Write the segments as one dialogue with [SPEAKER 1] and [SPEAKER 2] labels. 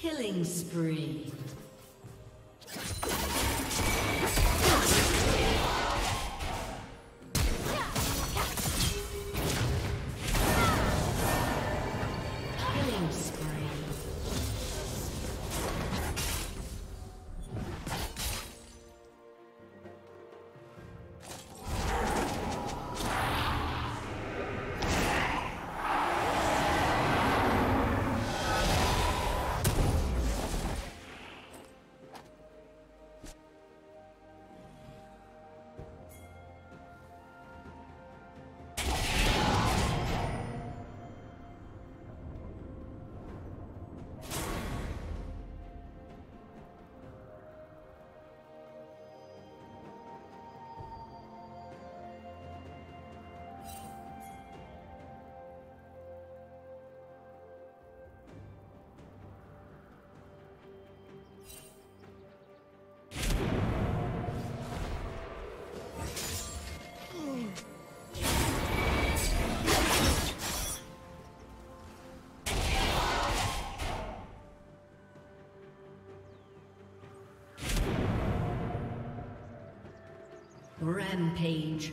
[SPEAKER 1] Killing spree. Rampage.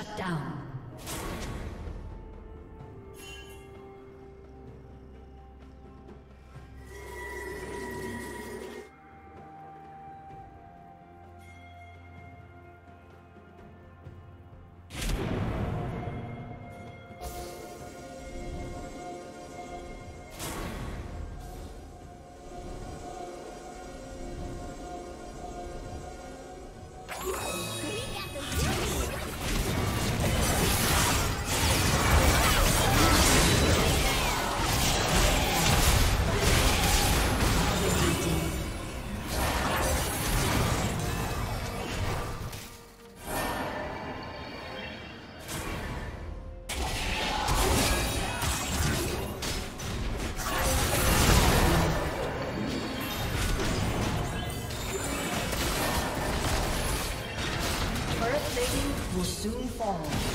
[SPEAKER 1] Shut down. fall.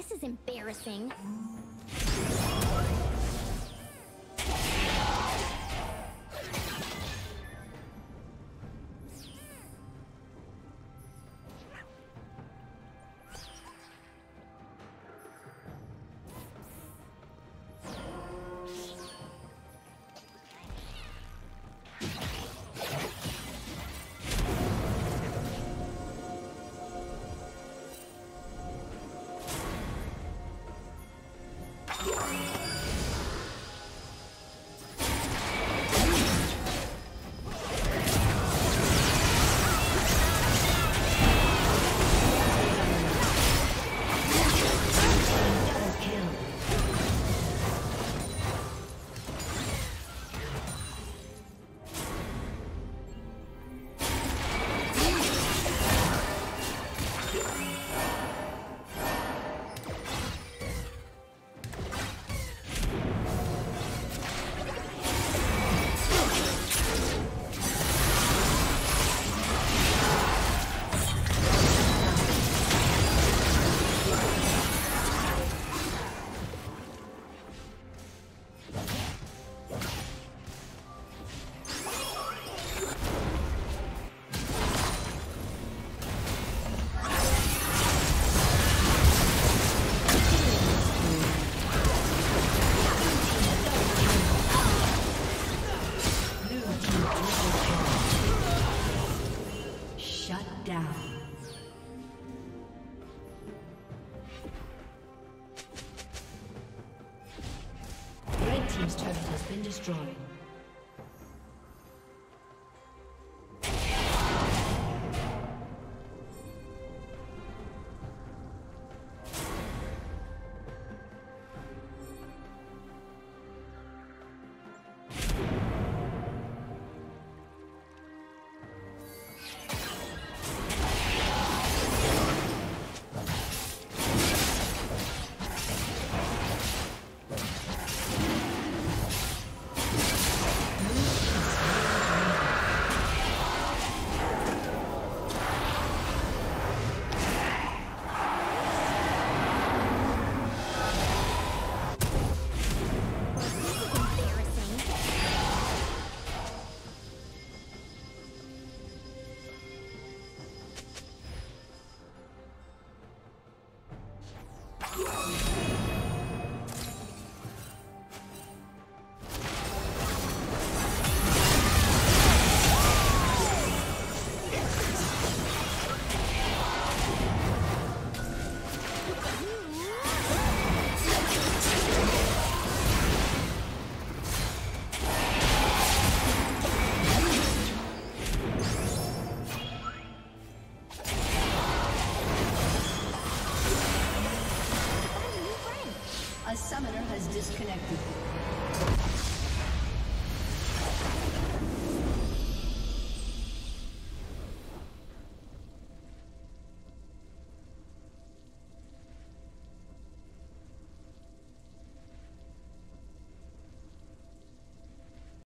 [SPEAKER 1] This is embarrassing.